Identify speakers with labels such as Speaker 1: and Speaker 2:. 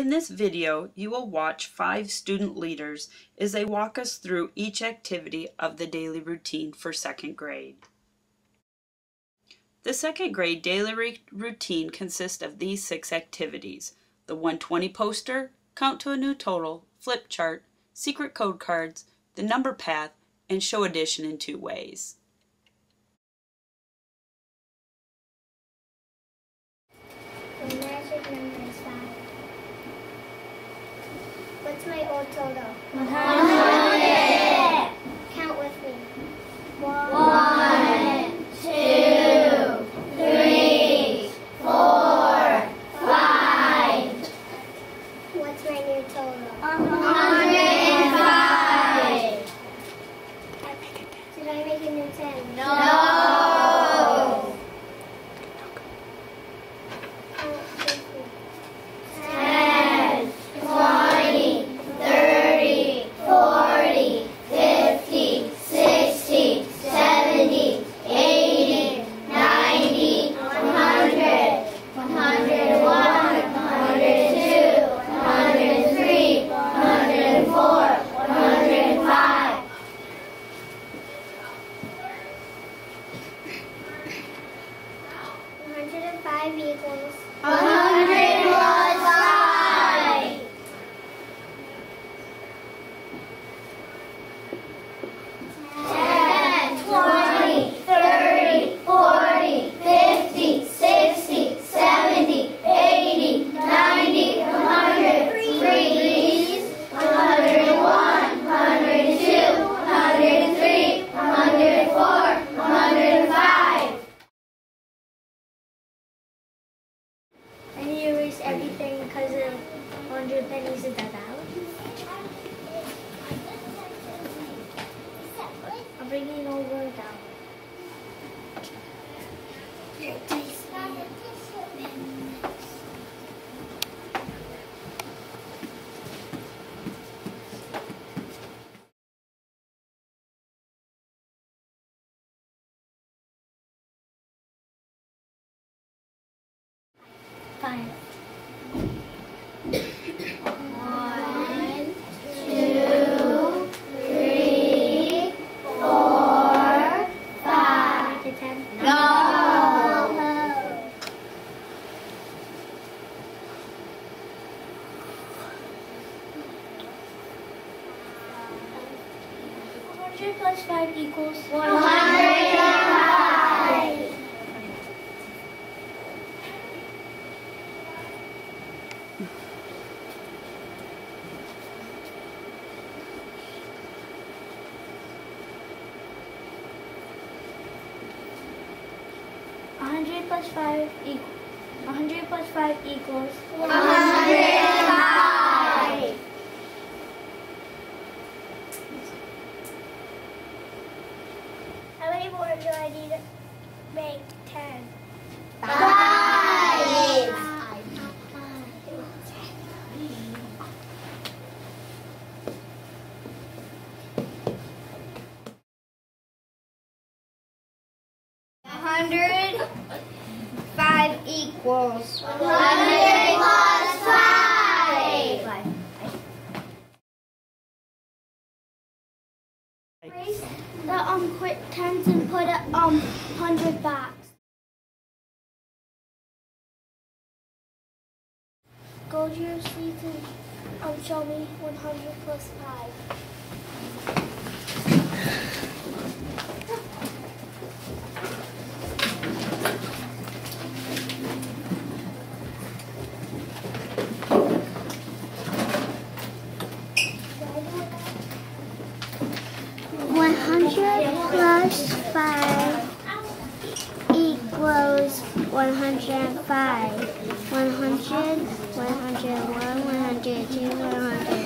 Speaker 1: In this video, you will watch five student leaders as they walk us through each activity of the daily routine for second grade. The second grade daily routine consists of these six activities. The 120 poster, count to a new total, flip chart, secret code cards, the number path, and show addition in two ways.
Speaker 2: The magic number is five. My 100. Count with me. One,
Speaker 3: One, two, three, four, five.
Speaker 2: What's my new total?
Speaker 3: Hundred and five.
Speaker 2: Did I make a new ten?
Speaker 3: No.
Speaker 2: Count
Speaker 3: five
Speaker 2: equals.
Speaker 3: A hundred
Speaker 2: pennies in that out. I'm bringing over down. 100 plus 5 equals
Speaker 3: 105. Hundred
Speaker 2: plus five equals. Hundred plus five equals.
Speaker 3: One hundred five.
Speaker 2: More do I need to make ten?
Speaker 3: Five. A hundred five equals one hundred
Speaker 2: um quick tens and put a um hundred back. Go to your seats and um, show me 100 plus 5. plus 5 equals 105. 100, 101, 102, 103.